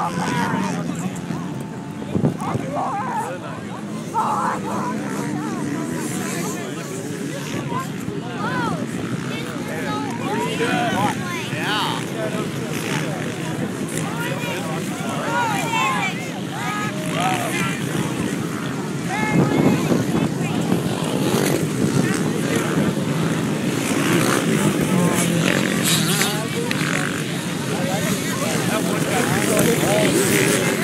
Allah. Música